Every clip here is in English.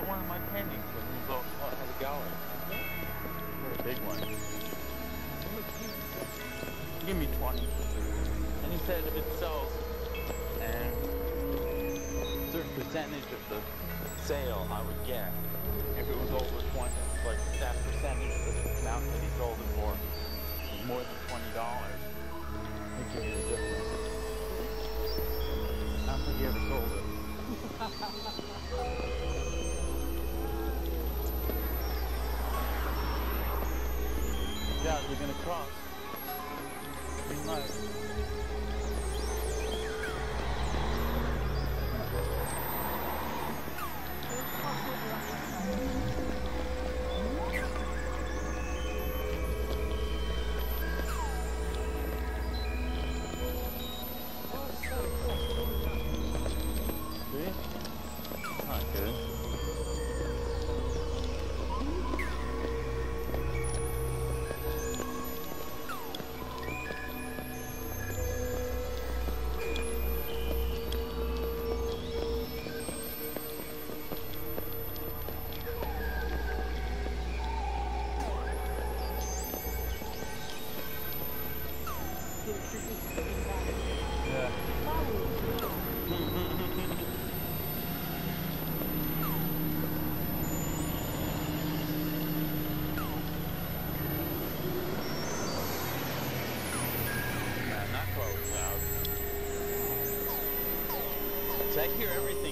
Bought one hear everything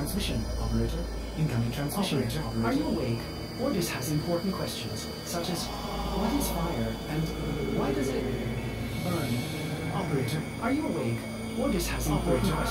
transmission, operator. Incoming transmission, operator. operator. Are you awake? Ordis has important questions, such as what is fire and why does it burn? Operator, are you awake? Ordis has important questions,